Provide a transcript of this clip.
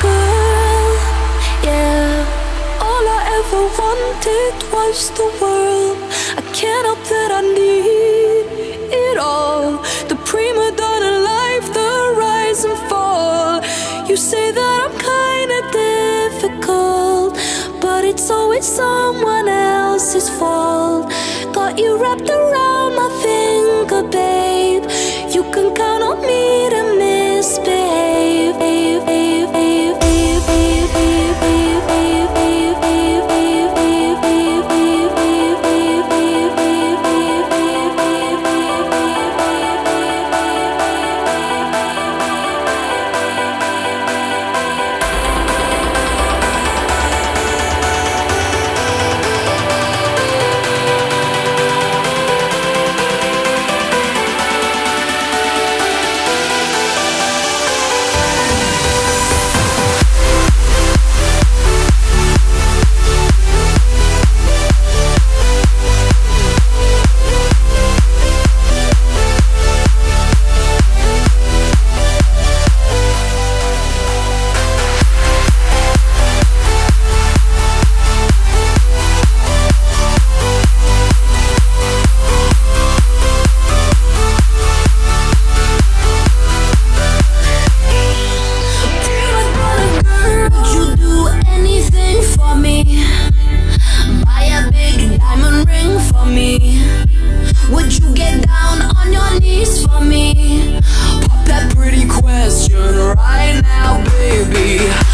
girl, yeah. All I ever wanted was the world. I can't help that I need it all. The prima donna life, the rise and fall. You say that I'm kinda difficult, but it's always someone else's fault. Got you wrapped around. right now, baby.